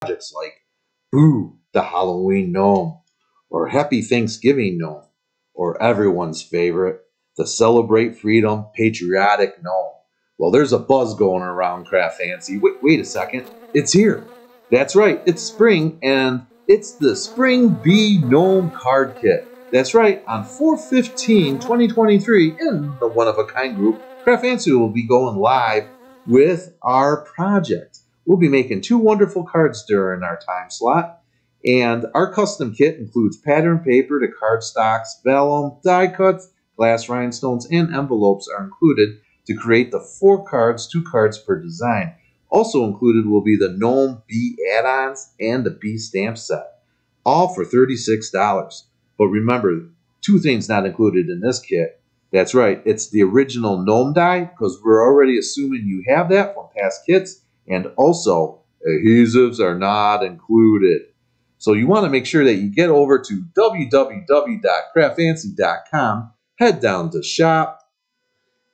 projects like Boo, the Halloween gnome, or Happy Thanksgiving gnome, or everyone's favorite, the Celebrate Freedom Patriotic gnome. Well, there's a buzz going around Craft Fancy. Wait, wait a second. It's here. That's right. It's spring, and it's the Spring Bee Gnome Card Kit. That's right. On 415 2023, in the One of a Kind group, Craft Fancy will be going live with our project. We'll be making two wonderful cards during our time slot. And our custom kit includes pattern paper to cardstocks, vellum, die cuts, glass rhinestones, and envelopes are included to create the four cards, two cards per design. Also included will be the Gnome B add-ons and the B stamp set, all for $36. But remember, two things not included in this kit. That's right, it's the original Gnome die, because we're already assuming you have that from past kits, and also adhesives are not included. So you want to make sure that you get over to www.craftfancy.com, head down to shop,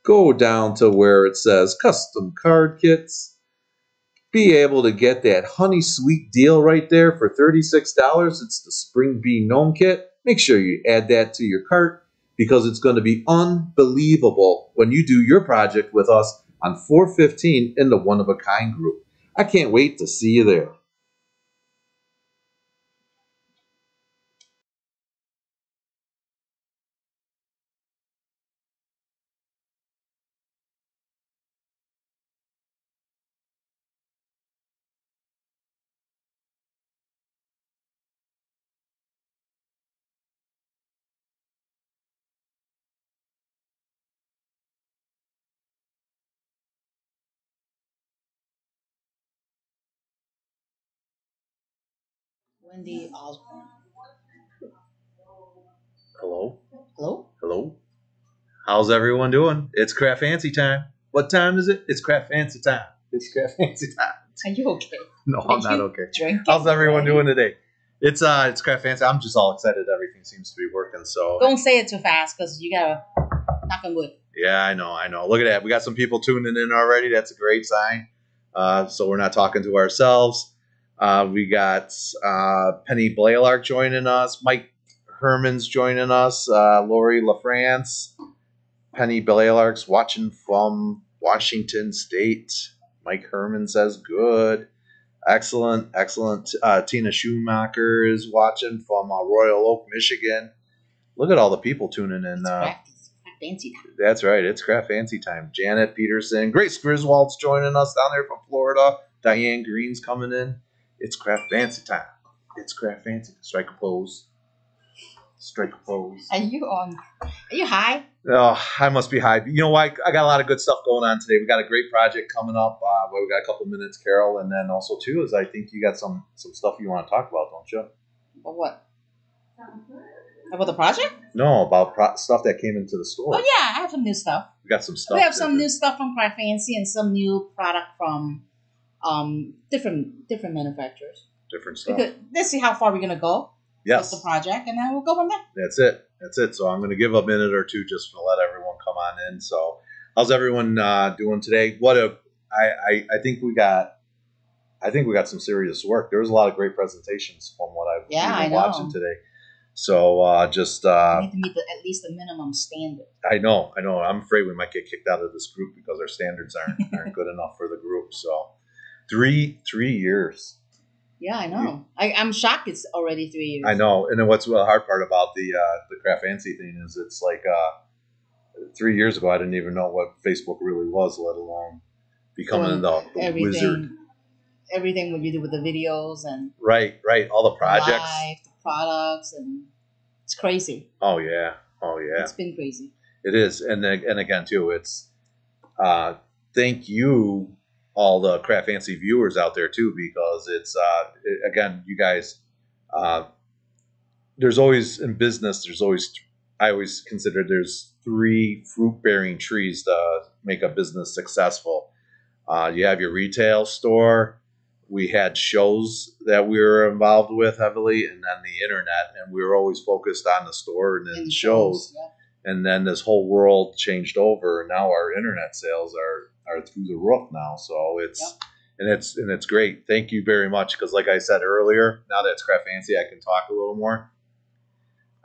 go down to where it says custom card kits, be able to get that honey sweet deal right there for $36. It's the Spring Bee Gnome Kit. Make sure you add that to your cart because it's going to be unbelievable when you do your project with us on 415 in the One of a Kind group. I can't wait to see you there. Wendy Osborne. Hello? Hello? Hello? How's everyone doing? It's Craft Fancy time. What time is it? It's Craft Fancy time. It's Craft Fancy time. Are you okay? No, Are I'm not you okay. Drinking? How's everyone already? doing today? It's uh it's Craft Fancy. I'm just all excited everything seems to be working, so Don't say it too fast because you gotta knock on wood. Yeah, I know, I know. Look at that. We got some people tuning in already. That's a great sign. Uh, so we're not talking to ourselves. Uh, we got uh, Penny Blaylock joining us. Mike Herman's joining us. Uh, Lori LaFrance. Penny Blaylock's watching from Washington State. Mike Herman says good. Excellent, excellent. Uh, Tina Schumacher is watching from uh, Royal Oak, Michigan. Look at all the people tuning in. It's Uh, craft fancy time. that's right. It's Craft Fancy time. Janet Peterson, Grace Griswold's joining us down there from Florida. Diane Green's coming in. It's Craft Fancy time. It's Craft Fancy. Strike a pose. Strike a pose. Are you on? Are you high? Oh, I must be high. You know why? I got a lot of good stuff going on today. We got a great project coming up. Uh, well, we got a couple minutes, Carol, and then also too is I think you got some some stuff you want to talk about, don't you? About what? About the project? No, about pro- stuff that came into the store. Oh yeah, I have some new stuff. We got some stuff. we have that- some new stuff from Craft Fancy and some new product from um different different manufacturers. different stuff. Because let's see how far we're gonna go Yes. with the project, and then we'll go from there. That's it. That's it. So I'm going to give a minute or two just to let everyone come on in. So how's everyone uh, doing today? What a I, I I think we got I think we got some serious work. There was a lot of great presentations from what I've Yeah, been I know. watching today. So uh, just uh, we need to meet the, at least the minimum standard. I know I know I'm afraid we might get kicked out of this group because our standards aren't aren't good enough for the group. So three three years. Yeah, I know. I, I'm shocked. It's already three years. I know, and then what's the hard part about the uh, the craft fancy thing is it's like uh, three years ago I didn't even know what Facebook really was, let alone becoming the, the wizard. everything what you do with the videos and Right, right. All the projects. live, the products, and it's crazy. Oh yeah, oh yeah. It's been crazy. It is, and and again too, it's uh, thank you all the craft fancy viewers out there too, because it's uh, it- again you guys. Uh, there's always in business. There's always I always consider there's three fruit bearing trees to make a business successful. Uh, you have your retail store. We had shows that we were involved with heavily, and then the internet, and we were always focused on the store and then the shows Yeah. and then this whole world changed over and now our internet sales are are through the roof now so it's Yep. and it's and it's great. Thank you very much because, like I said earlier, now that it's Craft Fancy, I can talk a little more.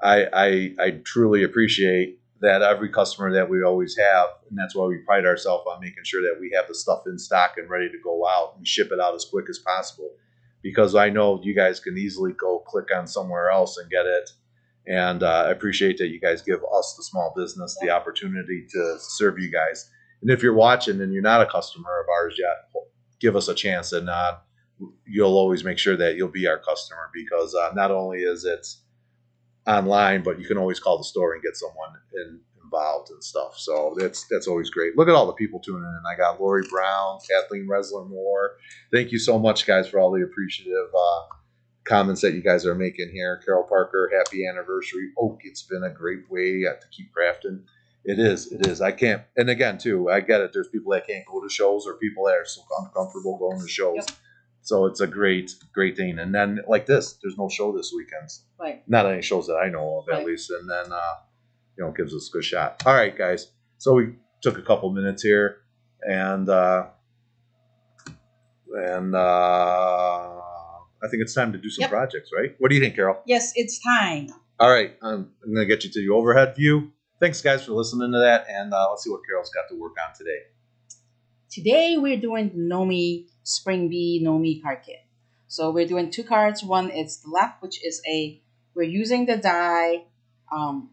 I I, I truly appreciate that every customer that we always have, and that's why we pride ourselves on making sure that we have the stuff in stock and ready to go out and ship it out as quick as possible. Because I know you guys can easily go click on somewhere else and get it. And uh, I appreciate that you guys give us, the small business, the opportunity to serve you guys. And if you're watching and you're not a customer of ours yet, give us a chance, and uh, you'll always make sure that you'll be our customer because uh, not only is it online, but you can always call the store and get someone in, involved and stuff. So that's that's always great. Look at all the people tuning in. I got Lori Brown, Kathleen Resler Moore. Thank you so much, guys, for all the appreciative uh, comments that you guys are making here. Carol Parker, happy anniversary. Oak, it's been a great way to keep crafting. It is, it is. I can't, and again, too, I get it. There's people that can't go to shows or people that are so uncomfortable going to shows. Yep. So it's a great, great thing. And then like this, there's no show this weekend. Right. Not any shows that I know of, at Right. least. And then, uh, you know, it gives us a good shot. All right, guys. So we took a couple minutes here, and uh, and uh, I think it's time to do some Yep. projects, right? What do you think, Carol? Yes, it's time. All right, um, I'm going to get you to the overhead view. Thanks, guys, for listening to that, and uh, let's see what Carol's got to work on today. Today we're doing Gnomie Spring Bee Gnomie card kit. So we're doing two cards. One is the left, which is a we're using the die, um,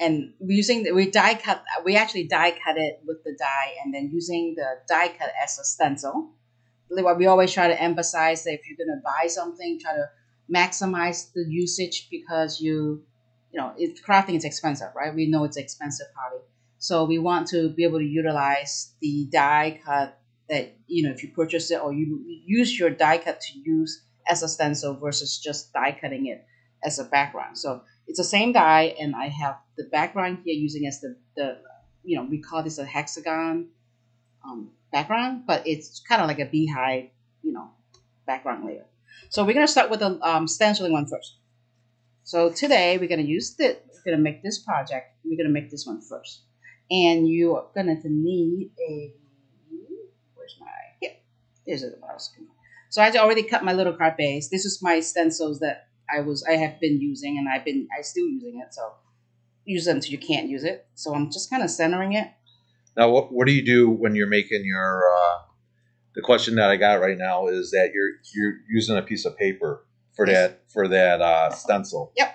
and we're using the, we die cut. We actually die cut it with the die, and then using the die cut as a stencil. What we always try to emphasize that if you're gonna buy something, try to maximize the usage because you, you know, it, crafting is expensive, right? We know it's expensive hobby. So we want to be able to utilize the die cut that you know if you purchase it or you use your die cut to use as a stencil versus just die cutting it as a background. So it's the same die, and I have the background here using as the the you know we call this a hexagon um, background, but it's kind of like a beehive you know background layer. So we're gonna start with the um, stenciling one first. So today we're gonna use this, we're gonna make this project. We're gonna make this one first, and you are gonna need a where's my here? Here's the mouse. So I already cut my little card base. This is my stencils that I was I have been using, and I've been I still using it. So use it until you can't use it. So I'm just kind of centering it. Now, what, what do you do when you're making your? Uh, the question that I got right now is that you're you're using a piece of paper for that for that uh, stencil. Yep.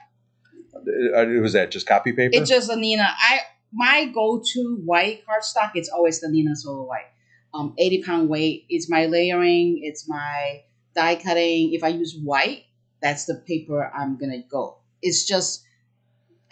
Uh, Was that just copy paper? It's just the Neenah. I my go-to white cardstock. It's always the Neenah Solar White. Um, 80 pound weight. It's my layering. It's my die cutting. If I use white, that's the paper I'm gonna go. It's just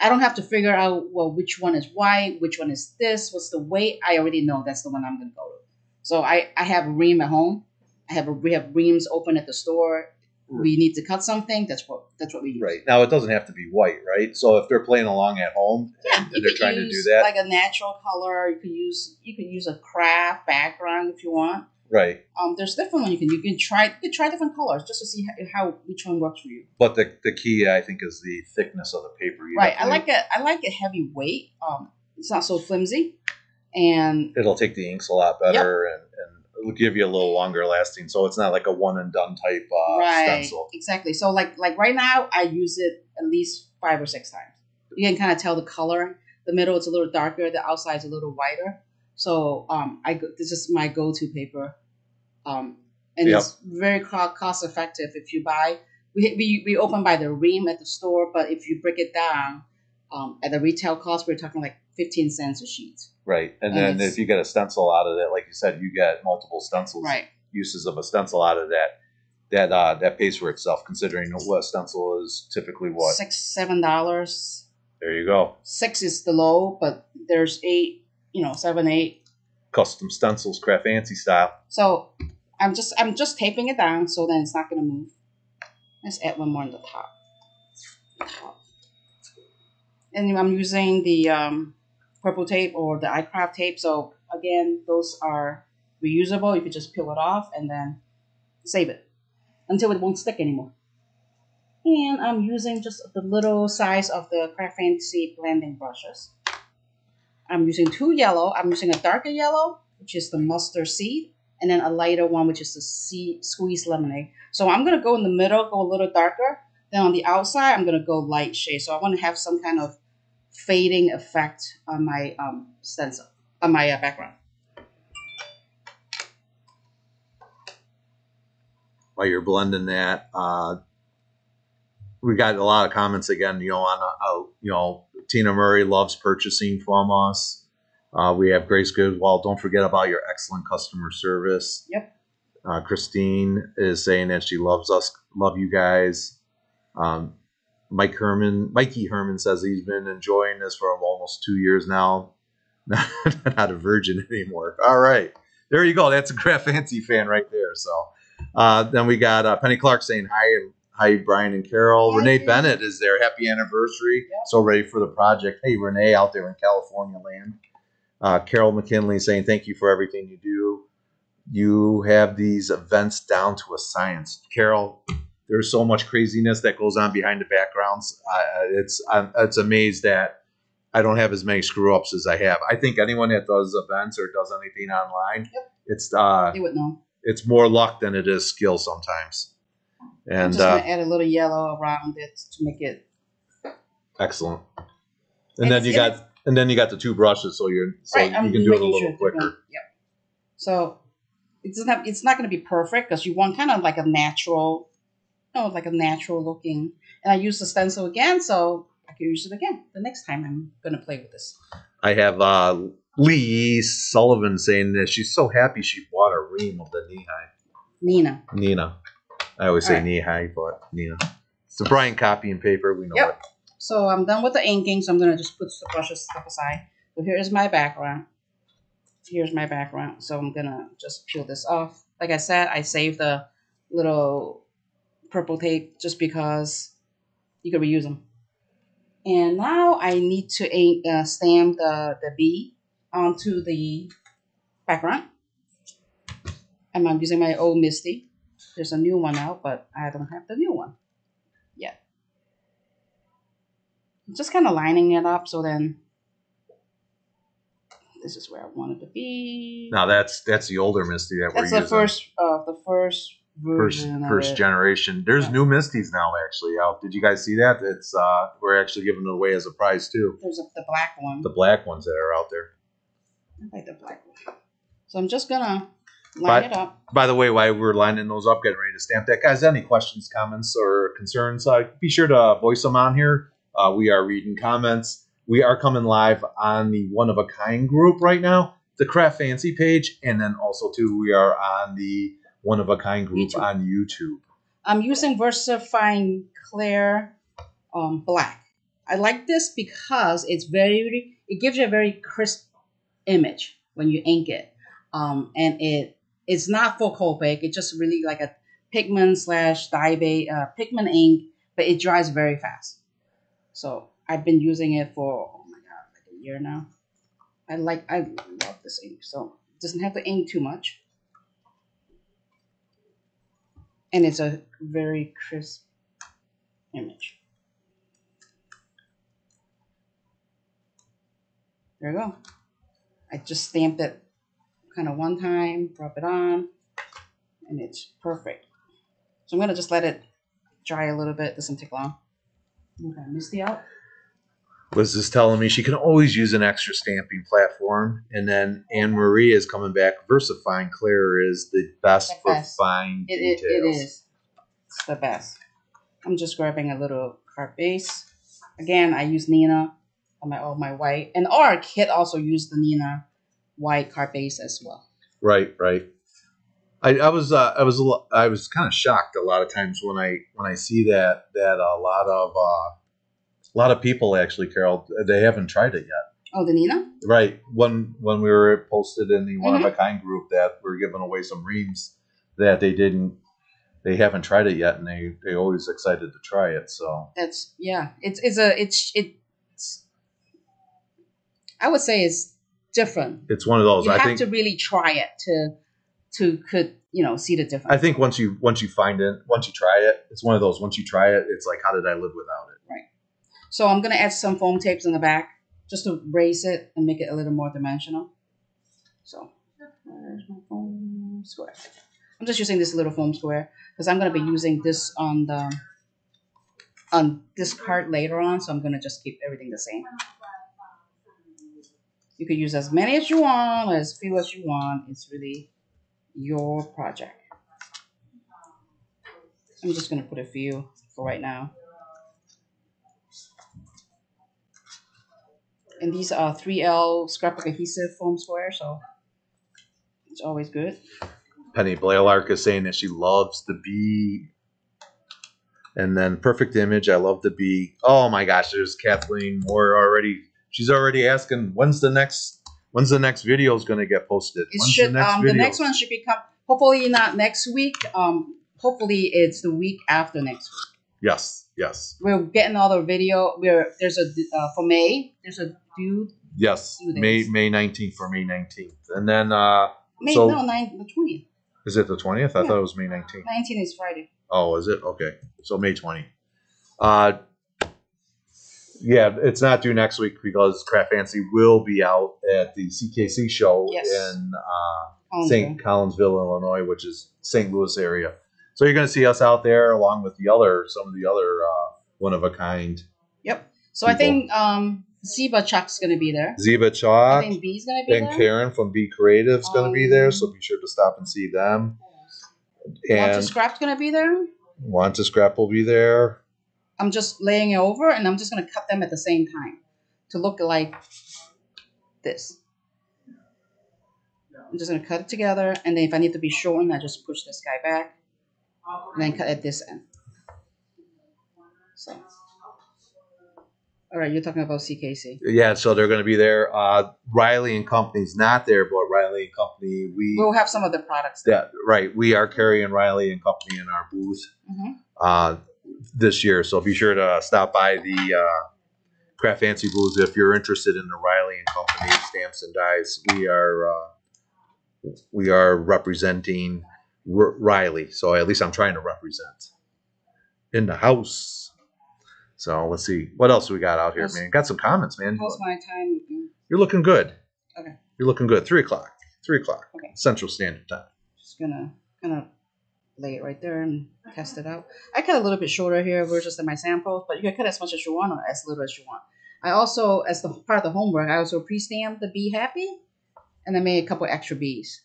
I don't have to figure out well which one is white, which one is this, what's the weight. I already know that's the one I'm gonna go to. So I I have a ream at home. I have a, we have reams open at the store. We need to cut something. That's what that's what we use. Right now, it doesn't have to be white, right? So if they're playing along at home Yeah, and, you and they're trying to do that, like a natural color. You could use you could use a craft background if you want. right? Um, there's different one you can you can try you can try different colors just to see how, how which one works for you. But the the key, I think, is the thickness of the paper. You right. I like it. I like a heavy weight. Um, it's not so flimsy, and It'll take the inks a lot better and, and it'll give you a little longer lasting. So it's not like a one and done type uh, right stencil. exactly. So like like right now, I use it at least five or six times. You can kind of tell the color. The middle is a little darker. The outside is a little whiter. So um, I this is my go-to paper, um, and Yep. it's very co- cost effective if you buy. We, we we open by the ream at the store, but if you break it down um, at the retail cost, we're talking like fifteen cents a sheet. Right. And And then if you get a stencil out of it, like you said, you get multiple stencils. Right. Uses of a stencil out of that. That uh, that pays for itself, considering what a stencil is typically what. Six seven dollars. There you go. Six is the low, but there's eight. You know, seven eight. Custom stencils, craft fancy style. So I'm just I'm just taping it down so then it's not gonna move. Let's add one more on the top. Top. And I'm using the um, purple tape or the iCraft tape. So again, those are reusable. You could just peel it off and then save it until it won't stick anymore. And I'm using just the little size of the Craft Fantasy blending brushes. I'm using two yellow. I'm using a darker yellow, which is the mustard seed, and then a lighter one, which is the sea squeezed lemonade. So I'm gonna go in the middle, go a little darker. Then on the outside, I'm gonna go light shade. So I want to have some kind of fading effect on my um, stencil, on my uh, background. While you're blending that, uh, we got a lot of comments again. You know, on uh, you know, Tina Murray loves purchasing from us. Uh, we have Grace Goodwell. Don't forget about your excellent customer service. Yep. Uh, Christine is saying that she loves us, love you guys. Um, Mike Herman, Mikey Herman says he's been enjoying this for almost two years now. Not a virgin anymore. All right, there you go. That's a Craft Fancy fan right there. So uh, then we got uh, Penny Clark saying hi and hi Brian and Carol. Hi, Renee Bennett is there. Happy anniversary. Yep. So ready for the project. Hey Renee out there in California land. Uh, Carol McKinley saying thank you for everything you do. You have these events down to a science. Carol, there's so much craziness that goes on behind the backgrounds. I, I- it's I'm, it's amazed that I don't have as many screw ups as I have. I think anyone that does events or does anything online, Yep. it's uh, They would know. it's more luck than it is skill sometimes. I'm And just uh, gonna add a little yellow around it to make it. excellent. And then you got and then you got the two brushes, so you're so right, you I'm can do it a little sure quicker. Yep. So it's not it's not going to be perfect because you want kind of like a natural, no, like a natural looking. And I use the stencil again, so I can use it again the next time I'm going to play with this. I have uh, Lee Sullivan saying that she's so happy she bought a ream of the knee high. Neenah. Neenah. I always say Alright. knee high, but Neenah. It's the Brian copy and paper. We know Yep. it. So I'm done with the inking, so I'm going to just put the brushes step aside. So here is my background. Here's my background. So I'm going to just peel this off. Like I said, I saved the little purple tape just because you could reuse them. And now I need to uh, stamp the, the B onto the background. And I'm using my old MISTI. There's a new one out, but I don't have the new one yet. Just kind of lining it up so then this is where I want it to be. Now that's that's the older MISTI that That's we're using. That's the first, uh, the first first first generation. There's Yeah. new MISTIs now actually out. Did you guys see that? It's uh we're actually giving it away as a prize too. There's a, the black one. The black ones that are out there. I like the black one. So I'm just gonna line But- it up. By the way, while we're lining those up, getting ready to stamp that, guys, any questions, comments, or concerns, uh, be sure to voice them on here. Uh, we are reading comments. We are coming live on the One of a Kind group right now, the Craft Fancy page, and then also too we are on the One of a Kind group YouTube. on YouTube. I'm using VersaFine Clair um, Black. I like this because it's very, it gives you a very crisp image when you ink it. Um, and it it's not full Copic. It's just really like a pigment slash dye ba- uh, pigment ink, but it dries very fast. So I've been using it for oh my god, like a year now. I like I love this ink. So it doesn't have to ink too much. And it's a very crisp image. There we go. I just stamped it kind of one time, drop it on, and it's perfect. So I'm gonna just let it dry a little bit. Doesn't take long. Okay, MISTI out. Was just telling me she can always use an extra stamping platform, and then Anne Marie is coming back. VersaFine Clair is the best The for best. fine It, it, details. it is. It's the best. I'm just grabbing a little card base. Again, I use Neenah on my all my white, and our kit also used the Neenah white card base as well. Right, right. I, I was uh, I was I was kind of shocked a lot of times when I when I see that that a lot of uh, a lot of people actually, Carol, they haven't tried it yet. Oh, the Neenah? Right. When when we were posted in the one Mm-hmm. of a kind group that we're giving away some reams that they didn't they haven't tried it yet and they they always excited to try it. So That's yeah. It's it's a it's it's. I would say it's different. it's one of those. you I have think to really try it to to could you know see the difference. I think once you once you find it, once you try it, it's one of those. Once you try it, it's like how did I live without it? So I'm gonna add some foam tapes in the back just to raise it and make it a little more dimensional. So where's my foam? square. I'm just using this little foam square because I'm gonna be using this on the on this card later on, so I'm gonna just keep everything the same. You could use as many as you want, as few as you want. It's really your project. I'm just gonna put a few for right now. And these are 3L scrapbook adhesive foam square, so it's always good. Penny Blaylock is saying that she loves the bee. And then perfect image. I love the bee. Oh my gosh, there's Kathleen Moore already. She's already asking when's the next when's the next video is gonna get posted. It When's should the next um the next one should become hopefully not next week. Um hopefully it's the week after next week. Yes, yes, We're getting all the video. We're there's a uh, for May. There's a due yes. May. May nineteenth for May nineteenth. And then uh May So- no nine the twentieth. is it the twentieth? I Yeah. thought it was May nineteenth. Nineteen is Friday. Oh, is it? Okay. So May 20. Uh yeah, it's not due next week because Craft Fancy will be out at the CKC show Yes. in uh, St. Collinsville, Illinois, which is St. Louis area. So you're going to see us out there along with the other, some of the other uh, one of a kind. Yep. So I think um Zeba Chuck's gonna be there. Ziba I Chalk think B's gonna be and there. Karen from Be Creative's going to be there, so Um, be sure to stop and see them. Want to Scrap's gonna be there. Want to Scrap will be there. I'm just laying it over and I'm just gonna cut them at the same time to look like this. I'm just gonna cut it together and then if I need to be shortened, I just push this guy back and then cut at this end. So Alright, you're talking about CKC. Yeah, so they're going to be there. Uh, Riley and Company's not there, but Riley and Company, we We'll have some of the products there. that right, we are carrying Riley and Company in our booth Mhm. uh, this year. So be sure to stop by the uh, Craft Fancy booth if you're interested in the Riley and Company stamps and dies. We are uh, we are representing R- Riley, so at least I'm trying to represent in the house. So let's see what else we got out here, How's- man. Got some comments, man. How's my time looking? You're looking good. Okay. You're looking good. Three o'clock. Three o'clock. Okay. Central Standard Time. Just gonna gonna lay it right there and test it out. I cut a little bit shorter here versus than my samples, but you can cut as much as you want or as little as you want. I also, as the part of the homework, I also pre-stamped the Be Happy, and I made a couple extra bees.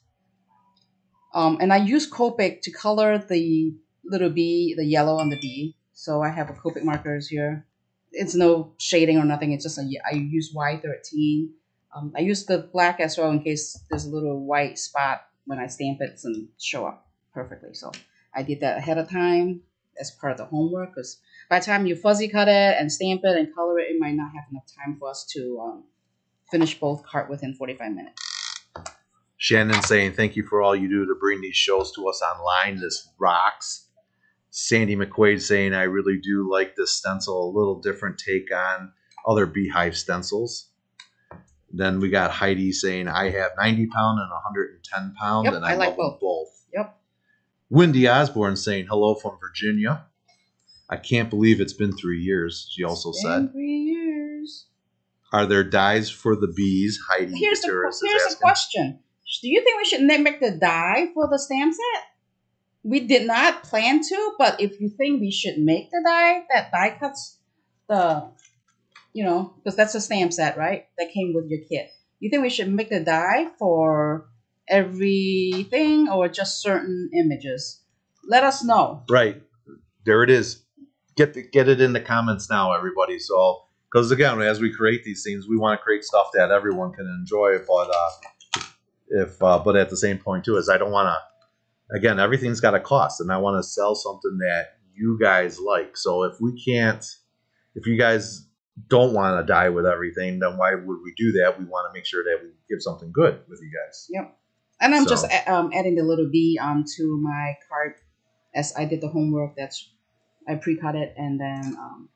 Um, and I use Copic to color the little bee, the yellow on the bee. So I have a Copic markers here. It's no shading or nothing. It's just a, I use Y13. Um, I use the black as well in case there's a little white spot when I stamp it and show up perfectly. So I did that ahead of time as part of the homework because by the time you fuzzy cut it and stamp it and color it, it might not have enough time for us to um, finish both cart within 45 minutes. Shannon saying thank you for all you do to bring these shows to us online. This rocks. Sandy McQuaid saying I really do like this stencil, a little different take on other beehive stencils. Then we got Heidi saying I have 90 pound and 110 pound, Yep, and I, I like love them both. Yep. Wendy Osborne saying hello from Virginia. I can't believe it's been three years. She also said, Been three years. "Are there dies for the bees?" Heidi Here's the, Gutierrez is here's the asking. question. Do you think we should make the die for the stamp set? We did not plan to, but if you think we should make the die, that die cuts the, you know, because that's a stamp set, right? That came with your kit. You think we should make the die for everything or just certain images? Let us know. Right. There it is. Get the, get it in the comments now, everybody. So, because again, as we create these things, we want to create stuff that everyone can enjoy. But uh, if uh, but at the same point too, is I don't want to. Again, everything's got a cost, and I want to sell something that you guys like. So if we can't, if you guys don't want to die with everything, then why would we do that? We want to make sure that we give something good with you guys. Yep. And I'm just So- a- um, adding the little B onto my card as I did the homework. That's I pre-cut it and then um,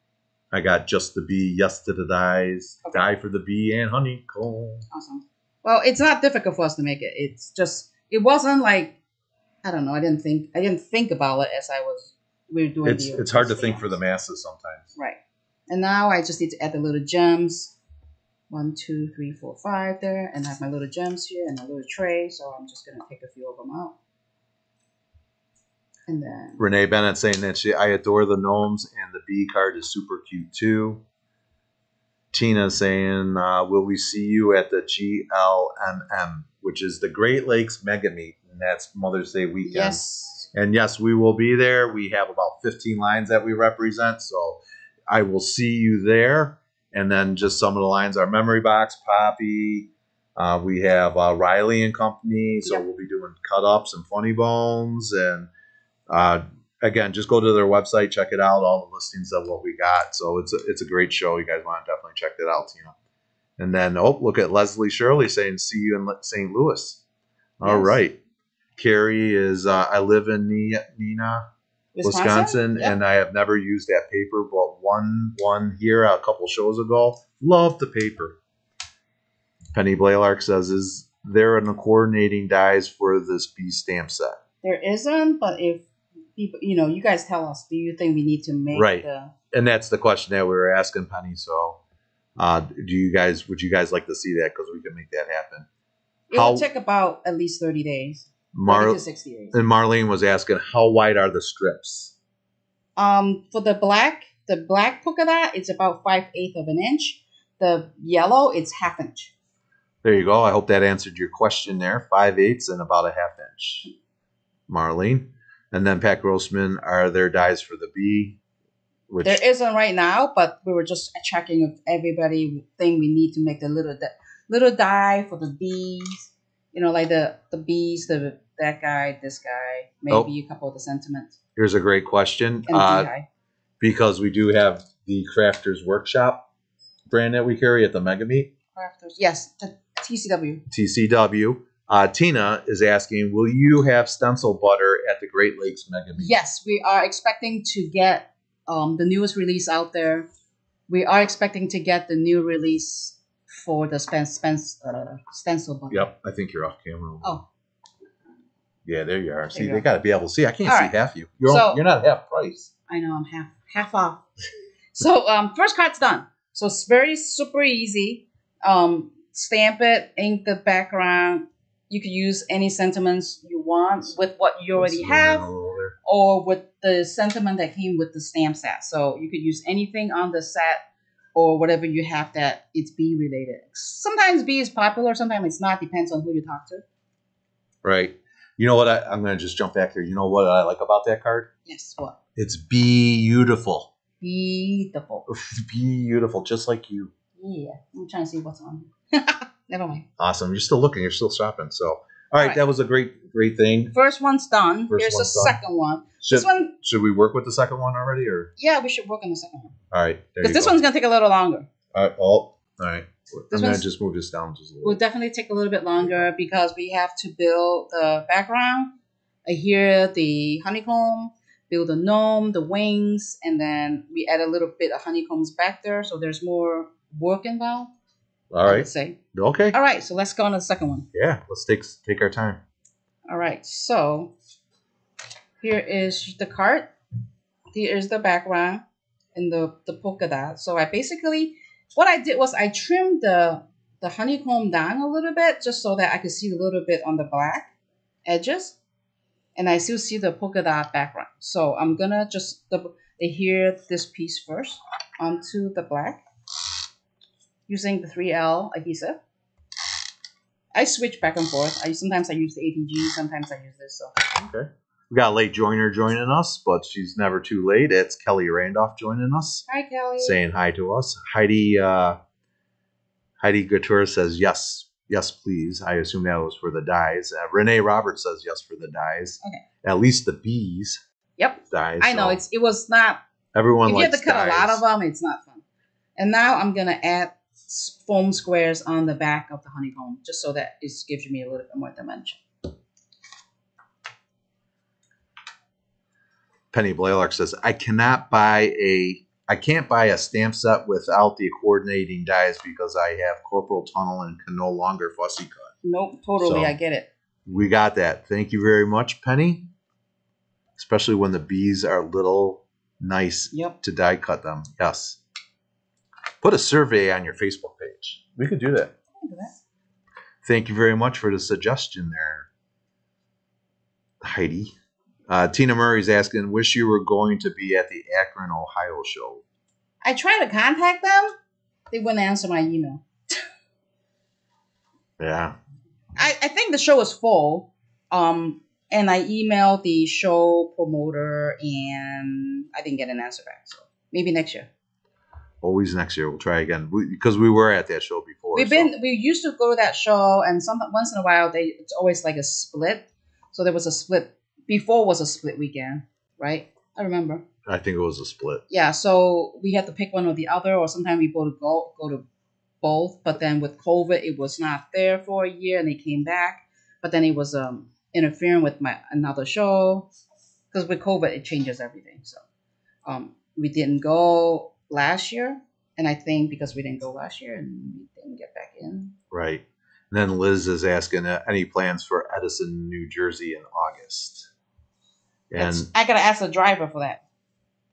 I got just the bee, yes to the dies, Okay. die for the bee and honeycomb. awesome. Well, it's not difficult for us to make it. It's just it wasn't like I don't know. I didn't think I didn't think about it as I was we were doing. It's the it's hard to think for the masses sometimes. Right. And now I just need to add the little gems. One, two, three, four, five there. And I have my little gems here and a little tray. So I'm just going to take a few of them out. And then Renee Bennett saying that she I adore the gnomes and the bee card is super cute too. Tina saying, uh, "Will we see you at the GLMM, which is the Great Lakes Mega Meet, and that's Mother's Day weekend?" yes, And yes, we will be there. We have about 15 lines that we represent, so I will see you there. And then just some of the lines are Memory Box, Poppy. Uh, we have uh, Riley and Company, so Yep. we'll be doing cut ups and funny bones. And uh, again, just go to their website, check it out, all the listings of what we got. So it's a, it's a great show. You guys want to definitely check that out, Tina. And then, oh, look at Leslie Shirley saying, "See you in St. Louis." All Yes. right. Carrie is, uh, I live in Ni- Neenah, Wisconsin, Yep. and I have never used that paper, but one one here a couple shows ago. Love the paper. Penny Blaylock says, "Is there an coordinating dies for this B stamp set?" there isn't. But if people, you know, you guys tell us, do you think we need to make Right. the And that's the question that we were asking Penny. So, uh, do you guys would you guys like to see that because we can make that happen? It How- will take about at least thirty days, Mar- thirty to sixty days. and Marlene was asking, "How wide are the strips?" Um, for the black, the black polka dot, it's about five eighths of an inch. The yellow, it's half inch. There you go. I hope that answered your question there. Five eighths and about a half inch. Marlene. And then Pat Grossman, are there dies for the B? Which There isn't right now, but we were just checking if everybody think we need to make the little di- little die for the bees. You know, like the the bees, the that guy, this guy, maybe Oh. a couple of the sentiments here's a great question. Uh, because we do have the Crafters Workshop brand that we carry at the Mega Meet, Crafters. Yes, the TCW. TCW. Uh, Tina is asking, will you have stencil butter at the Great Lakes Mega Meet? Yes, we are expecting to get um, the newest release out there. We are expecting to get the new release for the Spence Spence uh, stencil butter. Yep, I think you're off camera. Oh. Yeah, there you are. See, you they got to be able to see. I can't All see right. half you. You're, So- you're not half price. I know I'm half half off. so um, first card's done. So it's very super easy. Um, stamp it, ink the background. You could use any sentiments you want with what you already have, a little there. or with the sentiment that came with the stamp set. So you could use anything on the set or whatever you have that it's B related. Sometimes B is popular, sometimes it's not. Depends on who you talk to. Right. You know what? I, I'm going to just jump back there. You know what I like about that card? Yes, what? It's beautiful. Beautiful. beautiful, just like you. Yeah, I'm trying to see what's on. Never mind. Awesome. You're still looking. You're still shopping. So, all right, Right. that was a great, great thing. First one's done. First Here's the done. second one. Should, This one, should we work with the second one already, or yeah, we should work on the second one all right? Because this go. one's gonna take a little longer. All right. All right. This I'm gonna just move this down just a little. Will definitely take a little bit longer because we have to build the background. I hear the honeycomb, build the gnome, the wings, and then we add a little bit of honeycombs back there, so there's more work involved. All right. say. Okay. All right, so let's go on to the second one. Yeah. Let's take take our time. All right, so here is the card. Here is the background and the, the polka dot. So I basically, what I did was I trimmed the, the honeycomb down a little bit just so that I could see a little bit on the black edges. And I still see the polka dot background. So I'm gonna just the, adhere this piece first onto the black using the 3L adhesive. I switch back and forth. I sometimes I use the ATG, sometimes I use this. So Okay. We got a late joiner joining us, but she's never too late. It's Kelly Randolph joining us, hi Kelly. saying hi to us. Heidi uh, Heidi Couture says yes, yes, please. I assume that was for the dies. Uh, Renee Roberts says yes for the dies. Okay. At least the bees Yep. dies. I know so it's it was not. everyone if you have to cut a lot of them, it's not fun. And now I'm gonna add s- foam squares on the back of the honeycomb, just so that it gives me a little bit more dimension. Penny Blaylock says, I cannot buy a I can't buy a stamp set without the coordinating dies because I have corporal tunnel and can no longer fussy cut. Nope, totally, So- I get it. We got that. Thank you very much, Penny. Especially when the bees are little nice Yep. to die cut them. Yes. Put a survey on your Facebook page. We could do that. Look that. Thank you very much for the suggestion there, Heidi. Uh, Tina Murray's asking, wish you were going to be at the Akron, Ohio show. I tried to contact them. They wouldn't answer my email. Yeah. I, I think the show was full. Um, and I emailed the show promoter and I didn't get an answer back. So maybe next year. Always next year. We'll try again we, because we were at that show before. We've so- been we used to go to that show and some once in a while they it's always like a split. So there was a split before was a split weekend, right? I remember. I think it was a split. Yeah, so we had to pick one or the other, or sometimes we go to go go to both. But then with COVID, it was not there for a year, and they came back. But then it was um interfering with my another show because with COVID, it changes everything. So um we didn't go last year, and I think because we didn't go last year and we didn't get back in. Right. And then Liz is asking, uh, any plans for Edison, New Jersey in August? And That's- I gotta ask the driver for that.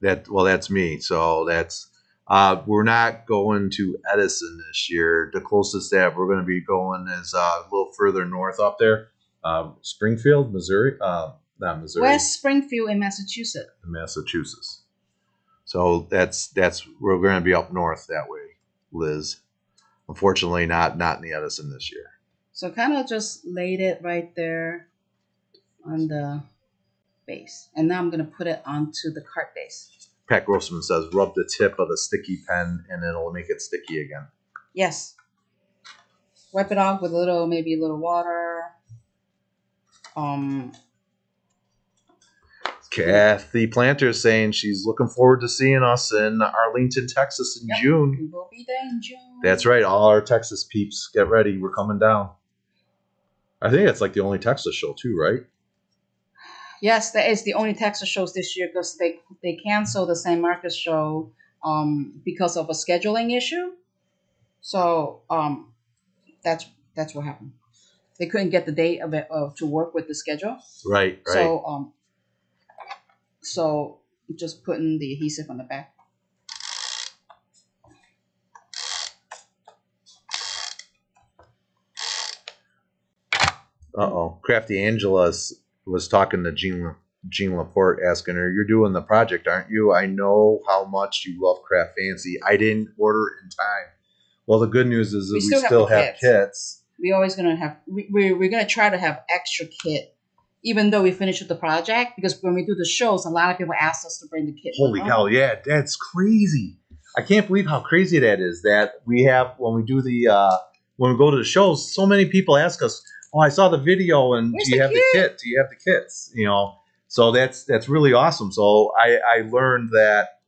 that well that's me so that's uh, we're not going to edison this year the closest that we're going to be going is uh, a little further north up there um, springfield missouri uh, not missouri West Springfield in Massachusetts. massachusetts so that's that's we're going to be up north that way liz unfortunately not not in the edison this year So kind of just laid it right there on the base. And now I'm going to put it onto the cart base. pat grossman says rub the tip of the sticky pen and it'll make it sticky again Yes. Wipe it off with a little, maybe a little water. Um, Kathy Planter is saying she's looking forward to seeing us in Arlington, Texas in Yep. June. we will be there in June. That's right. All our Texas peeps, get ready. We're coming down. I think it's like the only Texas show too, right? Yes, that is the only Texas shows this year because they they canceled the San Marcos show um, because of a scheduling issue. So um, that's that's what happened. They couldn't get the date of it uh, to work with the schedule. Right, right. So um, so just putting the adhesive on the back. Uh oh. Crafty Angela was talking to Jean, Jean Laporte, asking her, You're doing the project, aren't you? I know how much you love Craft Fancy. I didn't order in time. Well, the good news is that We we still still, have the have, kits. kits. We always gonna have we we're, we're gonna try to have extra kit, even though we finish with the project. Because when we do the shows, a lot of people ask us to bring the kit. Holy cow, yeah, that's crazy. I can't believe how crazy that is that we have when we do the uh when we go to the shows, so many people ask us, Oh, I saw the video and Where's do you the have the kit? Do you have the kits? You know. So that's that's really awesome. So I, I learned that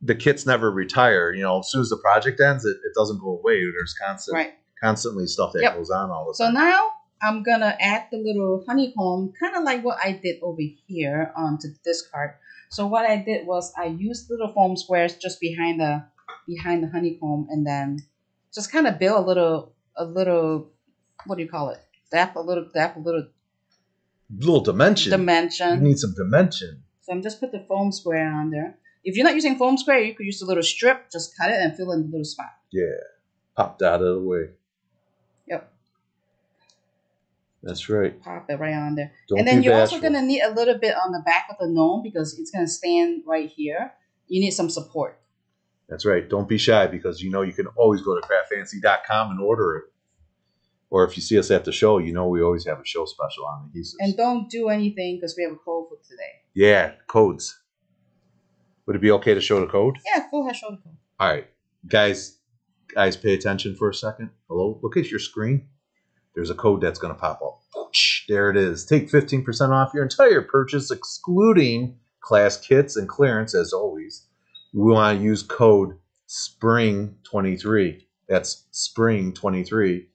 the kits never retire. You know, as soon as the project ends, it, it doesn't go away. There's constant Right. constantly stuff that Yep. goes on all the So time. now I'm gonna add the little honeycomb, kind of like what I did over here onto this card. So what I did was I used little foam squares just behind the behind the honeycomb, and then just kind of build a little a little what do you call it? Dap a little dap a little little dimension. you dimension. need some dimension. So I'm just put the foam square on there. If you're not using foam square, you could use a little strip. Just cut it and fill in the little spot. Yeah. Popped out of the way. Yep, That's right. pop it right on there. Don't and then you're also gonna need a little bit on the back of the gnome because it's gonna stand right here. You need some support. That's right. Don't be shy because you know you can always go to craftfancy.com and order it. Or if you see us at the show, you know we always have a show special on adhesives. And don't do anything because we have a code for today. yeah, codes. Would it be okay to show the code? Yeah, go ahead, show the code. All right, guys. Guys, pay attention for a second. Hello, look at your screen. There's a code that's going to pop up. There it is. Take 15% off your entire purchase, excluding class kits and clearance, as always. We want to use code SPRING23. That's SPRING23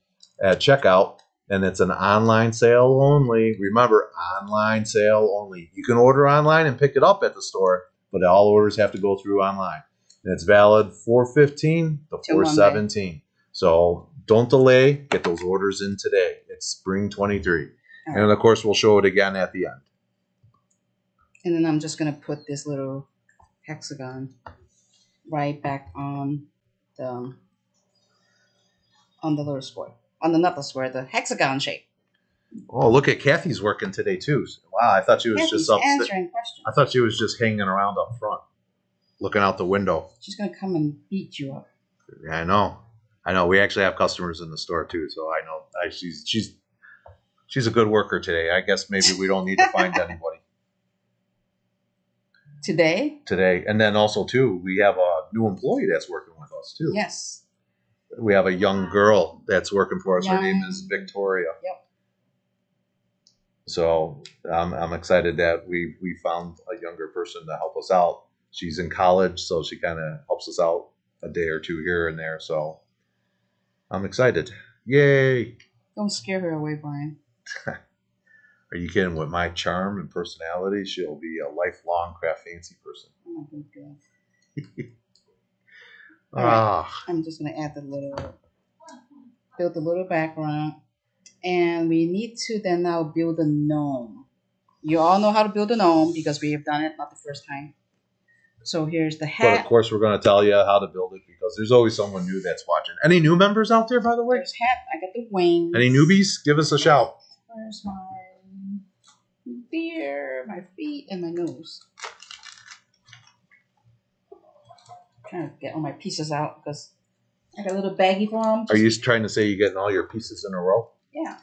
at checkout, and it's an online sale only. Remember, online sale only. You can order online and pick it up at the store, but all orders have to go through online. And it's valid 415 to Till Monday. 417. So don't delay. Get those orders in today. It's spring 23. All And of course, we'll show it again at the end. And then I'm just gonna put this little hexagon right back on the on the little square. On the not the square, the hexagon shape. Oh, look at Kathy's working today too. Wow, I thought she was Kathy's just up. answering questions. I thought she was just hanging around up front, looking out the window. She's gonna come and beat you up. Yeah, I know. I know. We actually have customers in the store too, so I know. I, she's she's she's a good worker today. I guess maybe we don't need to find anybody Today? today. And then also too, we have a new employee that's working with us too. Yes. We have a young girl that's working for us. Her name is Victoria. Yep. So I'm I'm excited that we we found a younger person to help us out. She's in college, so she kind of helps us out a day or two here and there. So I'm excited. Yay! Don't scare her away, Brian. Are you kidding? With my charm and personality, she'll be a lifelong craft fancy person. Oh my good girl. Ah, I'm just gonna add the little, build the little background, and we need to then now build a gnome. You all know how to build a gnome because we have done it not the first time. So here's the hat. but of course, we're going to tell you how to build it because there's always someone new that's watching. Any new members out there, by the way? There's hat. I got the wings. Any newbies? Give us a shout. Where's my beer, my feet, and my nose? I'm trying to get all my pieces out because I got a little baggy for them. Are you trying to say you're getting all your pieces in a row? Yeah,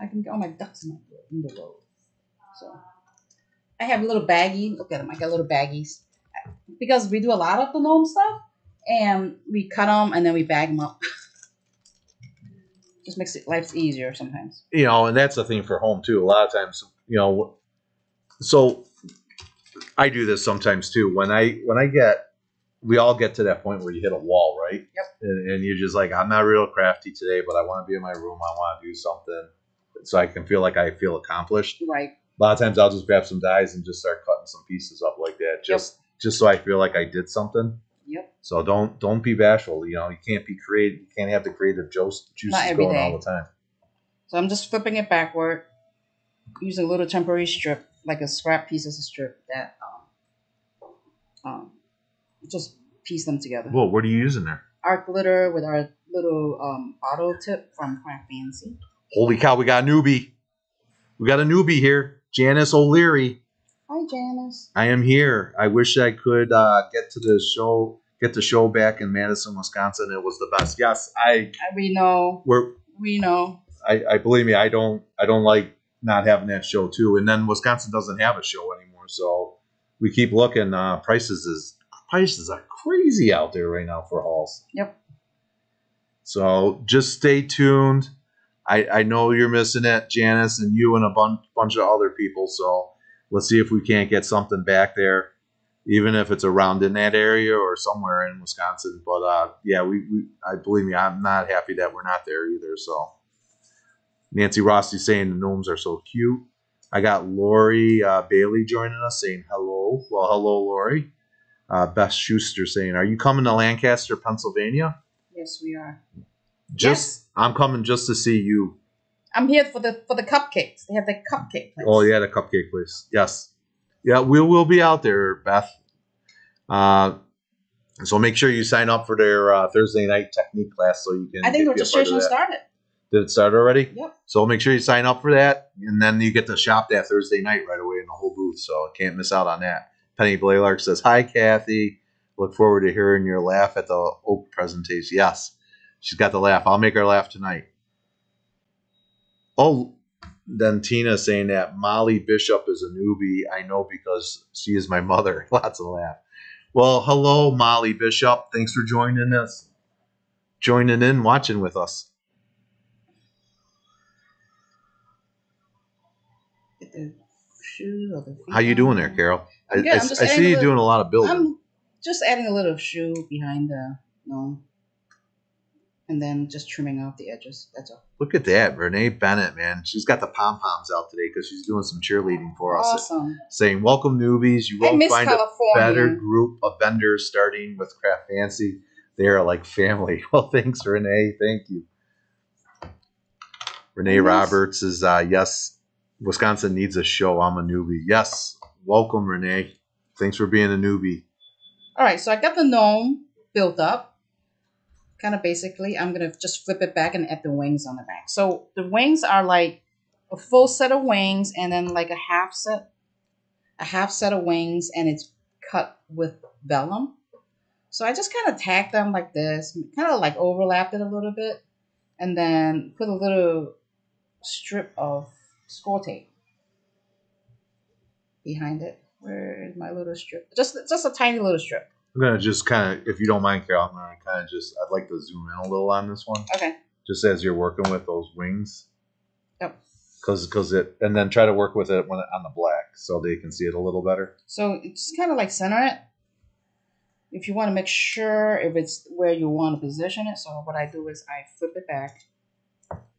I can get all my ducks in the, in the row. So I have a little baggie. Look at them. I got little baggies because we do a lot of the gnome stuff, and we cut them and then we bag them up. Just makes it life's easier sometimes. you know, and that's the thing for home too. A lot of times, you know, so I do this sometimes too. When I when I get, we all get to that point where you hit a wall, right? Yep. And, and you're just like, I'm not real crafty today, but I want to be in my room. I want to do something, so I can feel like I feel accomplished. Right. A lot of times, I'll just grab some dies and just start cutting some pieces up like that, just just so I feel like I did something. Yep. So don't don't be bashful. You know, you can't be creative. You can't have the creative juice, juices going day. all the time. So I'm just flipping it backward, using a little temporary strip, like a scrap piece of strip that um, um, just piece them together. Whoa, what are you using there? Art glitter with our little um, bottle tip from Craft Fancy. Holy cow, we got a newbie. We got a newbie here, Janice O'Leary. Hi, Janice. I am here. I wish I could uh, get to the show, get the show back in Madison, Wisconsin. It was the best. Yes, I Uh, We know. we're We know. I, I believe me, I don't I don't like not having that show too. And then Wisconsin doesn't have a show anymore, so we keep looking. Uh, prices is prices are crazy out there right now for halls. Yep. So just stay tuned. I, I know you're missing it, Janice, and you and a bun- bunch of other people. So let's see if we can't get something back there, even if it's around in that area or somewhere in Wisconsin. But uh, yeah, we, we I believe me, I'm not happy that we're not there either. So Nancy Rossi saying the gnomes are so cute. I got Lori uh, Bailey joining us saying hello. Well, hello, Lori. Uh, Beth Schuster saying, "Are you coming to Lancaster, Pennsylvania?" Yes, we are. Just I'm coming just to see you. I'm here for the for the cupcakes. They have the cupcake place. Oh yeah, the cupcake place. Yes, yeah, we will be out there, Beth. Uh, so make sure you sign up for their uh, Thursday night technique class so you can. I think the be a part of registration started. Did it start already? Yep. So make sure you sign up for that, and then you get to shop that Thursday night right away in the whole booth. So can't miss out on that. Penny Blaylock says, "Hi, Kathy. Look forward to hearing your laugh at the Oak presentation." Yes, she's got the laugh. I'll make her laugh tonight. Oh, then Tina saying that Molly Bishop is a newbie. I know because she is my mother. Lots of laugh. Well, hello, Molly Bishop. Thanks for joining us, joining in, watching with us. Get the shoes or the feet How you doing there. Carol? I, good. I- I'm just I adding see a you little- doing a lot of building. I'm just adding a little shoe behind the no, and then just trimming off the edges. That's all. Look at that, Renee Bennett, man. She's got the pom poms out today because she's doing some cheerleading for us, Awesome. saying, "Welcome newbies. You won't find a better group of vendors starting with Craft Fancy. They are like family." Well, thanks, Renee. Thank you. Renee Yes. Roberts is uh, yes. Wisconsin needs a show. I'm a newbie. Yes, welcome, Renee. Thanks for being a newbie. All right, so I got the gnome built up. Kind of basically, I'm gonna just flip it back and add the wings on the back. So the wings are like a full set of wings and then like a half set a half set of wings and it's cut with vellum. So I just kind of tacked them like this, kind of like overlapped it a little bit, and then put a little strip of score tape behind it. Where is my little strip? Just just a tiny little strip. I'm gonna just kind of, if you don't mind, Carol, I'm gonna kind of just. I'd like to zoom in a little on this one, Okay. just as you're working with those wings, oh. Yep. because because it, and then try to work with it when on the black so they can see it a little better. So it's kind of like center it. If you want to make sure if it's where you want to position it, so what I do is I flip it back.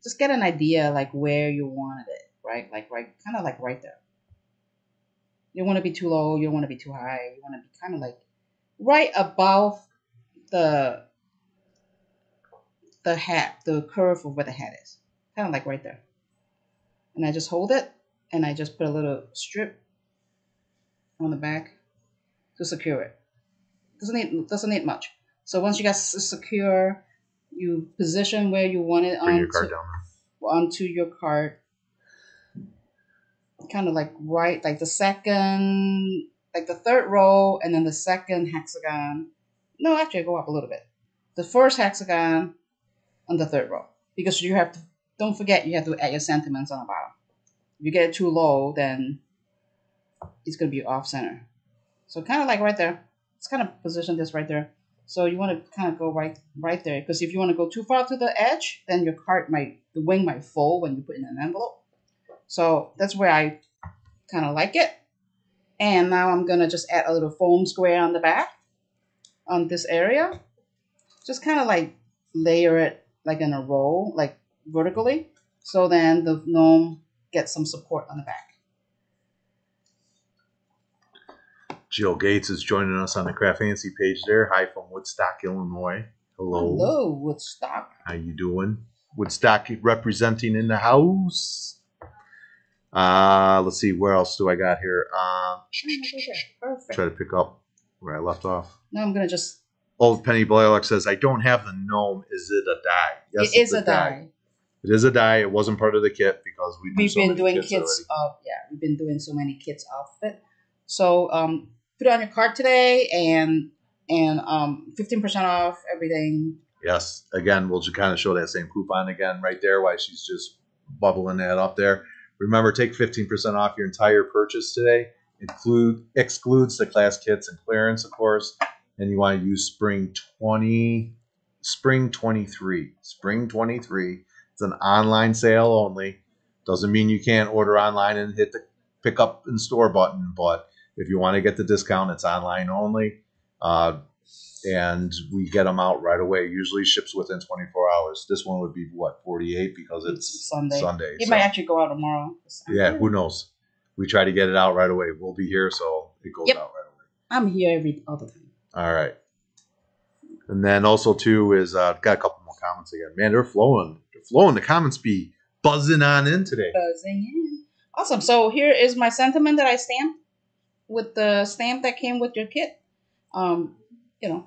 Just get an idea like where you wanted it, right? Like right, kind of like right there. You don't want to be too low. You don't want to be too high. You want to be kind of like right above the the hat, the curve of where the hat is, kind of like right there. And I just hold it, and I just put a little strip on the back to secure it. Doesn't need doesn't need much. So once you got secure, you position where you want it your onto, card down there. onto your card. Kind of like right, like the second, like the third row, and then the second hexagon. No, actually, go up a little bit. The first hexagon on the third row, because you have to. Don't forget, you have to add your sentiments on the bottom. If you get it too low, then it's gonna be off center. So kind of like right there. Let's kind of position this right there. So you want to kind of go right right there because if you want to go too far to the edge, then your card might the wing might fold when you put in an envelope. So that's where I kind of like it. And now I'm gonna just add a little foam square on the back on this area. Just kind of like layer it like in a row, like vertically. So then the gnome gets some support on the back. Jill Gates is joining us on the Craft Fancy page there. Hi from Woodstock, Illinois. Hello. Hello, Woodstock. How you doing? Woodstock representing in the house. Uh, let's see, where else do I got here? Uh, try to pick up where I left off. Now I'm gonna just. Old Penny Blaylock says, I don't have the gnome. Is it a die? Yes, it is a die. It is a die. It wasn't part of the kit because we We've been doing kits kits of yeah. We've been doing so many kits of it. So um, put it on your cart today and and um, fifteen percent off everything. Yes. Again, we'll just kind of show that same coupon again right there while she's just bubbling that up there. Remember, take 15% off your entire purchase today. Include excludes the class kits and clearance, of course. And you want to use spring 20, spring 23. Spring 23. It's an online sale only. Doesn't mean you can't order online and hit the pick up in store button, but if you want to get the discount, it's online only. Uh, and we get them out right away. Usually ships within 24 hours. This one would be what 48 because it's Sunday. Sunday. It so- might actually go out tomorrow. yeah, who knows? We try to get it out right away. We'll be here, so it goes Yep. out right away. I'm here every other time. All right. And then also too is uh, got a couple more comments again. Man, they're flowing. They're flowing. The comments be buzzing on in today. Buzzing in. Awesome. So here is my sentiment that I stamped with the stamp that came with your kit. Um, you know,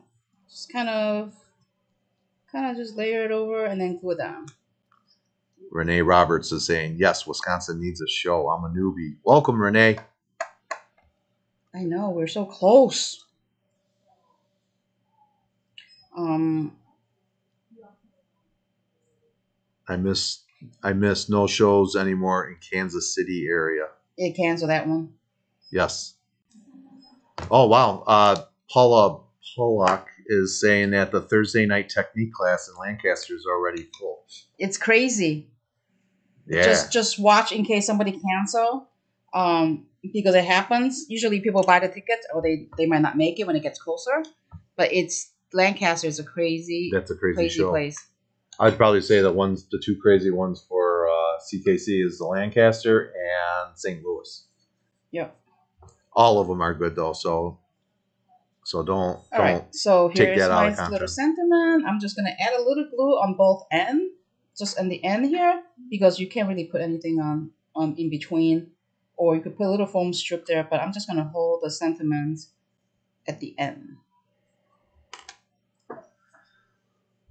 just kind of, kind of just layer it over and then glue it down. Renee Roberts is saying, "Yes, Wisconsin needs a show. I'm a newbie. Welcome, Renee. I know we're so close. Um, I miss I miss no shows anymore in Kansas City area. it cancel that one. Yes. Oh wow. Uh, Paula Pollock is saying that the Thursday night technique class in Lancaster is already full. It's crazy. Yeah. Just just watch in case somebody cancel. Um, because it happens. Usually people buy the tickets or they they might not make it when it gets closer. But it's Lancaster is a crazy That's a crazy, crazy show. place. I'd probably say that one's the two crazy ones for uh, CKC is the Lancaster and St. Louis. Yeah. All of them are good though, so so don't All don't right. So take here's that out my of context. little sentiment. I'm just gonna add a little glue on both ends, just on the end here, because you can't really put anything on on in between, or you could put a little foam strip there. But I'm just gonna hold the sentiment at the end.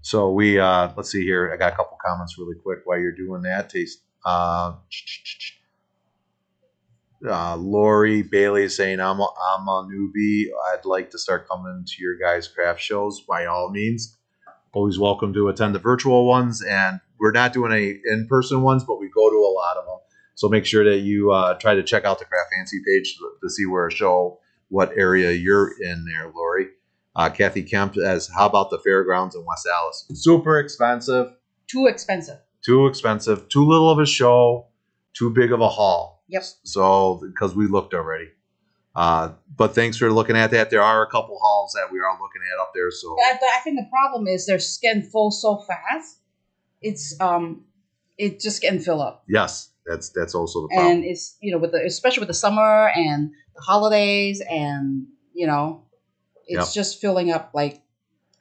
So we uh let's see here. I got a couple comments really quick while you're doing that. Taste Uh, uh, Lori Bailey is saying, I'm a, I'm a newbie. I'd like to start coming to your guys' craft shows. By all means, always welcome to attend the virtual ones. And we're not doing any in person ones, but we go to a lot of them. So make sure that you uh, try to check out the Craft Fancy page to, to see where a show, what area you're in there, Lori. Uh, Kathy Kemp says, how about the fairgrounds in West Allis? Super expensive, Too expensive. too expensive, too little of a show, too big of a hall. Yep. So because we looked already. Uh, but thanks for looking at that. There are a couple halls that we are looking at up there. So I, I think the problem is they're getting full so fast. It's um, it just getting fill up, yes, that's that's also the problem. and it's you know with the especially with the summer and the holidays and you know, it's Yep. just filling up like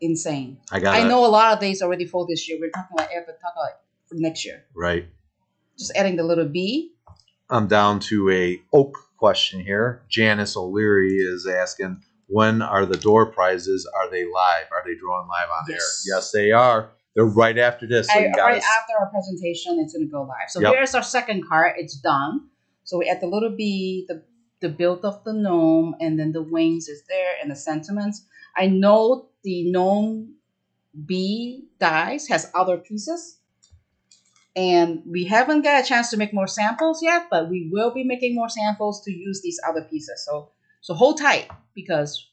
insane. I got I know a lot of days already full this year. We're talking like ever talking like for next year. right. Just adding the little B. I'm down to a oak question here. Janice O'Leary is asking, when are the door prizes? Are they live? Are they drawing live on Yes. air? Yes, they are. They're right after this. So I, you right after our presentation, it's gonna go live. So Yep. here's our second card. It's done. So we add the little B, the the build of the gnome, and then the wings is there, and the sentiments. I know the gnome B dies has other pieces, and we haven't got a chance to make more samples yet, but we will be making more samples to use these other pieces. So so hold tight because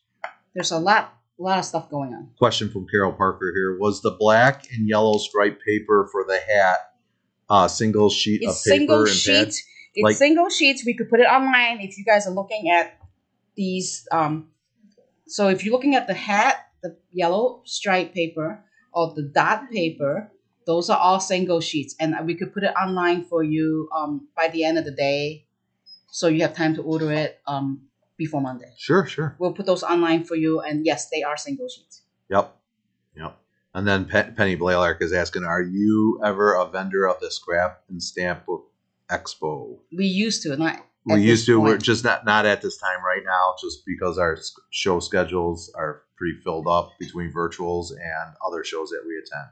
there's a lot a lot of stuff going on. question from Carol Parker here. Was the black and yellow striped paper for the hat uh, single sheet it's of paper single and sheet. pads? It's Like- single sheets. We could put it online if you guys are looking at these. Um, so if you're looking at the hat, the yellow stripe paper, or the dot paper, those are all single sheets, and we could put it online for you um, by the end of the day, so you have time to order it um, before Monday. Sure, sure. We'll put those online for you, and yes, they are single sheets. Yep. Yep. And then Pe- Penny Blaylock is asking, are you ever a vendor of the Scrap and Stamp Book Expo? We used to, not. we used to. We're just not not at this time right now, just because our show schedules are pretty filled up between virtuals and other shows that we attend.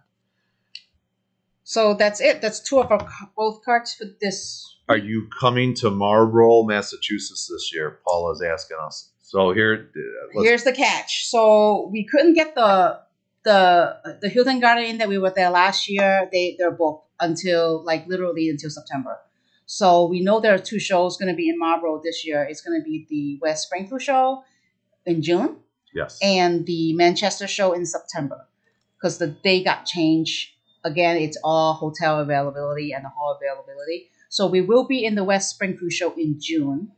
So that's it. That's two of our both cards for this Are you coming to Marlborough, Massachusetts this year? Paula's asking us. So here, uh, Here's the catch. So we couldn't get the the the Hilton Garden Inn that we were there last year. They they're booked until like literally until September. So we know there are two shows going to be in Marlborough this year. It's going to be the West Springfield show in June yes, and the Manchester show in September because the day got changed. Again, it's all hotel availability and the hall availability. So we will be in the West Springfield show in June,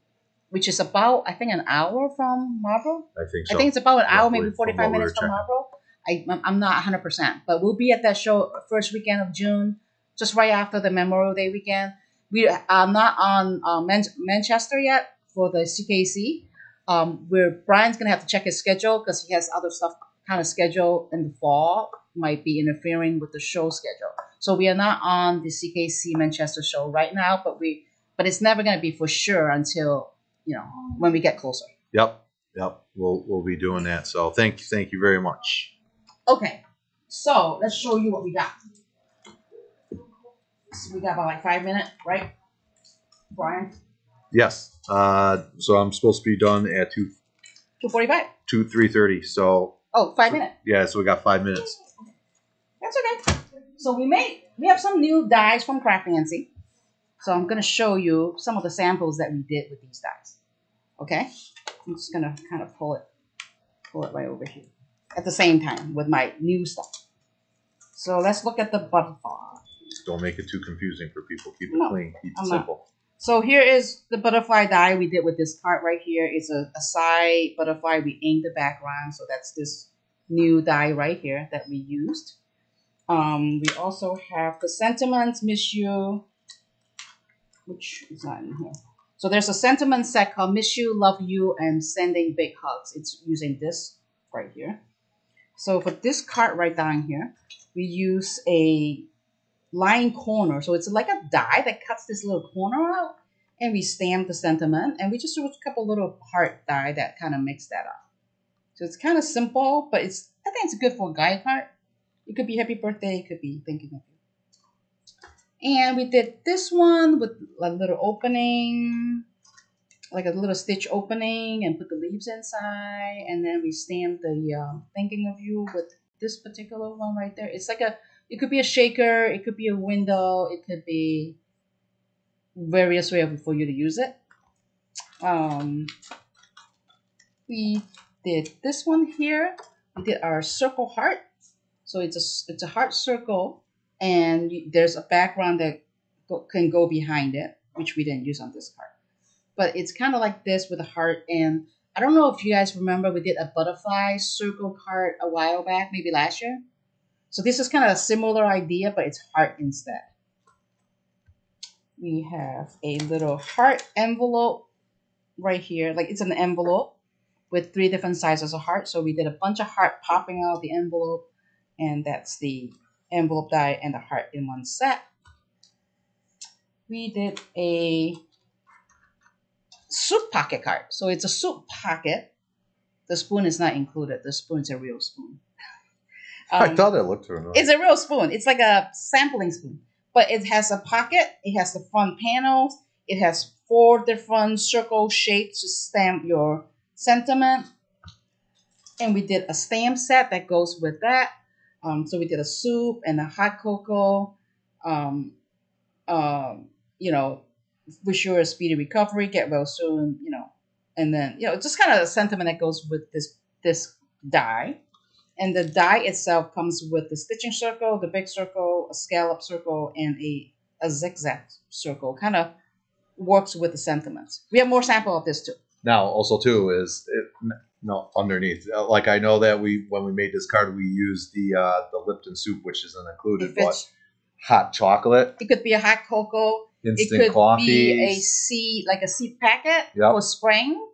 which is about I think an hour from Marlborough. I think so. I think it's about an hour, maybe 45 minutes from Marlborough. I, I'm- I'm not 100%, but we'll be at that show first weekend of June, just right after the Memorial Day weekend. We are not on uh, Man- Manchester yet for the CKC. Um, where Brian's gonna have to check his schedule because he has other stuff kind of scheduled in the fall, might be interfering with the show schedule. So we are not on the CKC Manchester show right now, but we but it's never gonna be for sure until you know when we get closer. Yep, yep. We'll we'll be doing that. So thank you, thank you very much. Okay, so let's show you what we got. So we got about like five minutes, right? Brian, Yes. Uh, so I'm supposed to be done at two two forty-five. two three thirty. So Oh, five minutes. yeah, so we got five minutes. That's okay. So we made we have some new dies from Craft Fancy. So I'm gonna show you some of the samples that we did with these dies. Okay, I'm just gonna kind of pull it, pull it right over here at the same time with my new stuff. So let's look at the butterfly. Don't make it too confusing for people. Keep it No, clean. Keep it I'm not. simple. So here is the butterfly die we did with this card right here. It's a, a side butterfly. We inked the background, so that's this new die right here that we used. Um, we also have the sentiments, miss you, which is not in here. So there's a sentiment set called miss you, love you, and sending big hugs. It's using this right here. So for this card right down here, we use a line corner. So it's like a die that cuts this little corner out, and we stamp the sentiment, and we just do a couple little part die that kind of mix that up. So it's kind of simple, but it's I think it's good for a guide card. It could be happy birthday, it could be thinking of you. And we did this one with a little opening, like a little stitch opening, and put the leaves inside. And then we stamped the uh, thinking of you with this particular one right there. It's like a, it could be a shaker, it could be a window, it could be various way for you to use it. Um, we did this one here. We did our circle heart. So it's a it's a heart circle, and there's a background that go, can go behind it, which we didn't use on this card. But it's kind of like this with a heart, and I don't know if you guys remember we did a butterfly circle card a while back, maybe last year. So this is kind of a similar idea, but it's heart instead. We have a little heart envelope right here. Like it's an envelope with three different sizes of heart. So we did a bunch of heart popping out of the envelope. And that's the envelope die and the heart in one set. We did a soup pocket card. So it's a soup pocket. The spoon is not included. The spoon's a real spoon. I Um, thought it looked familiar. it's a real spoon. It's like a sampling spoon, but it has a pocket. It has the front panels. It has four different circle shapes to stamp your sentiment. And we did a stamp set that goes with that. Um, so we did a soup and a hot cocoa. Um, um, you know, wish you a speedy recovery, get well soon. You know, and then you know, just kind of a sentiment that goes with this this die. And the die itself comes with the stitching circle, the big circle, a scallop circle, and a, a zigzag circle. Kind of works with the sentiments. We have more sample of this too. Now, also too is it, no underneath. Uh, Like I know that we when we made this card, we used the uh, the Lipton soup, which isn't included, but hot chocolate, it could be a hot cocoa. instant it could coffee. be a seed, like a seed packet Yep. for spring.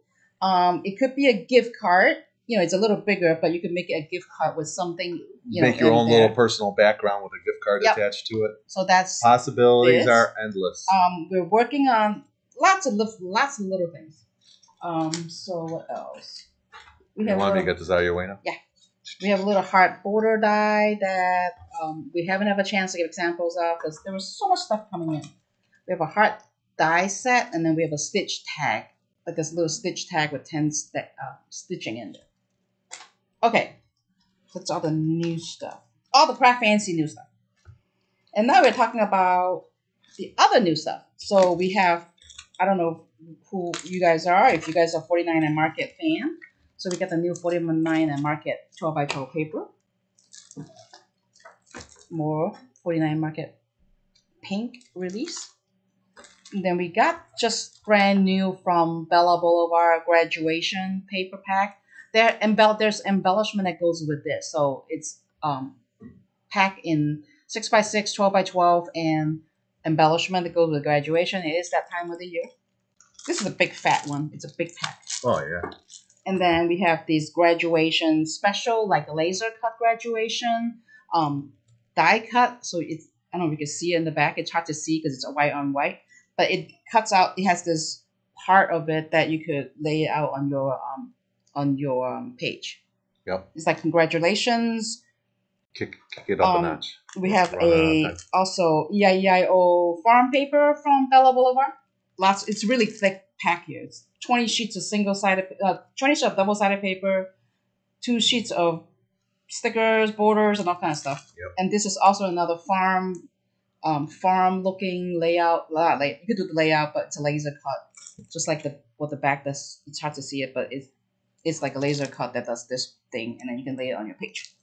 Um, it could be a gift card. You know, it's a little bigger, but you could make it a gift card with something. You Make know, your own there. little personal background with a gift card Yep. attached to it. So that's Possibilities This. are endless. um, we're working on lots of lots of little things. Um, so what else? We have a wanted to little, get this out of your way now? we have a little heart border die that um, we haven't had a chance to give examples of because there was so much stuff coming in. We have a heart die set, and then we have a stitch tag, like this little stitch tag with ten st- uh, stitching in there. Okay, that's all the new stuff, all the craft fancy new stuff. And now we're talking about the other new stuff. So we have, I don't know who you guys are, if you guys are 49 and Market fan. So we got the new 49 and Market 12 by 12 paper. More 49 Market pink release. And then we got just brand new from Bella Boulevard graduation paper pack. There embell there's embellishment that goes with this. So it's um packed in 6 by 6 12 by 12 and embellishment that goes with graduation. It is that time of the year. This is a big fat one. It's a big pack. Oh yeah. And then we have these graduation special, like a laser cut graduation, um, die cut. So it's I don't know if you can see it in the back. It's hard to see because it's a white on white, but it cuts out. It has this part of it that you could lay it out on your um on your um, page. Yep. It's like congratulations. Kick, kick it up Um, a notch. We have Run a also EIEIO farm paper from Bella Boulevard. Lots. It's really thick pack here. It's twenty sheets of single sided, uh, twenty sheets of double sided paper, two sheets of stickers, borders, and all kind of stuff. Yep. And this is also another farm, um, farm looking layout. Lay, you could do the layout, but it's a laser cut, just like the what the back That's It's hard to see it, but it's it's like a laser cut that does this thing, and then you can lay it on your page.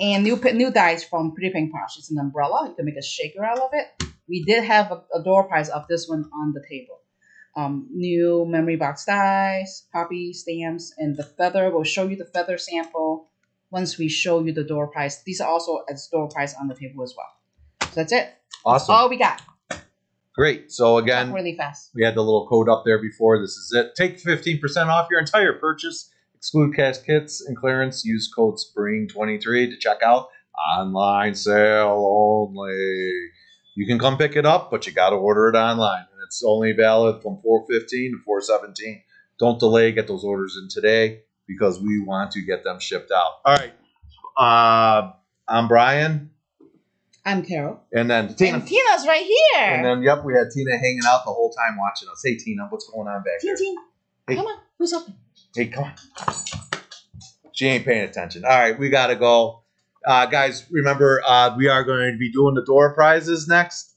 And new new dies from Pretty Pink Posh. It's an umbrella. You can make a shaker out of it. We did have a, a door prize of this one on the table. Um, new memory box dies, poppy stamps, and the feather. We'll show you the feather sample once we show you the door price. These are also as door price on the table as well. So that's it. Awesome. All we got. Great. So again, really fast. we had the little code up there before. This is it. Take 15% off your entire purchase. Exclude cash kits and clearance. Use code SPRING23 to check out. Online sale only. You can come pick it up, but you got to order it online. It's only valid from 415 to 417. Don't delay. Get those orders in today because we want to get them shipped out. All right. Uh, I'm Brian. I'm Carol. And then Tina. And Tina's right here. And then, yep, we had Tina hanging out the whole time watching us. Hey, Tina, what's going on back Tina, there? Tina, Hey. come on. Who's up? Hey, come on. She ain't paying attention. All right, we got to go. Uh, guys, remember, uh, we are going to be doing the door prizes next.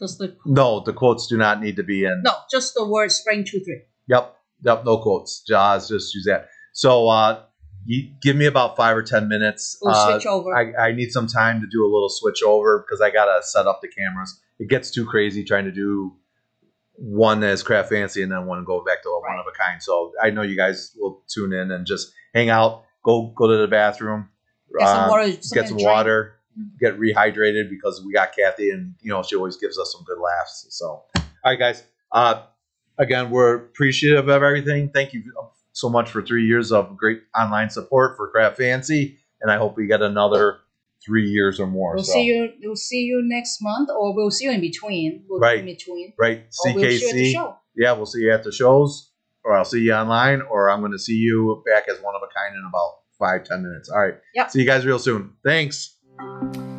Does the No, the quotes do not need to be in. no, just the word spring two three. Yep, yep, no quotes. Jaws, just use that. So, uh, you give me about five or ten minutes. We'll uh, switch over. I, I need some time to do a little switch over because I gotta set up the cameras. It gets too crazy trying to do one as craft fancy and then one go back to a one of a kind. So I know you guys will tune in and just hang out, go go to the bathroom, Get some uh, water. get some drink. water, get rehydrated because we got Kathy and you know she always gives us some good laughs. So all right, guys. Uh, again, we're appreciative of everything. Thank you so much for three years of great online support for Craft Fancy, and I hope we get another three years or more. We'll so. see you. We'll see you next month, or we'll see you in between. We'll Right. in between. Right, Or we'll see you at the CKC. show. yeah, we'll see you at the shows, or I'll see you online, or I'm going to see you back as one of a kind in about five ten minutes. All right. Yep. See you guys real soon. Thanks. Thank you.